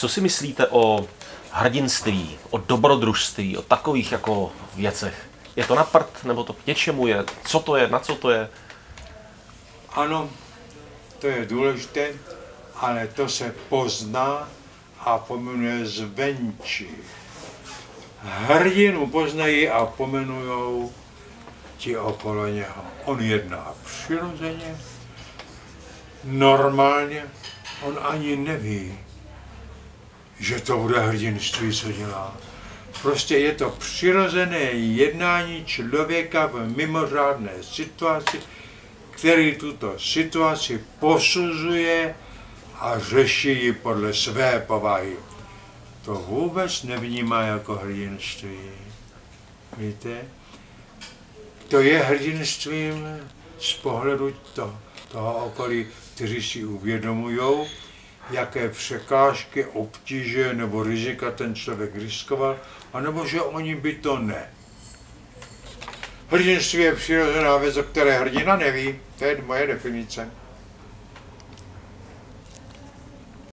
Co si myslíte o hrdinství, o dobrodružství, o takových jako věcech? Je to na prd, nebo to k něčemu je? Co to je, na co to je? Ano, to je důležité, ale to se pozná a pomenuje zvenčí. Hrdinu poznají a pomenují ti okolo něho. On jedná přirozeně, normálně, on ani neví, že to bude hrdinství, co dělá. Prostě je to přirozené jednání člověka v mimořádné situaci, který tuto situaci posuzuje a řeší ji podle své povahy. To vůbec nevnímá jako hrdinství. Víte? To je hrdinstvím z pohledu to, toho okolí, kteří si uvědomují, jaké překážky, obtíže nebo rizika ten člověk riskoval, anebo že oni by to ne. Hrdinství je přirozená věc, o které hrdina neví. To je moje definice.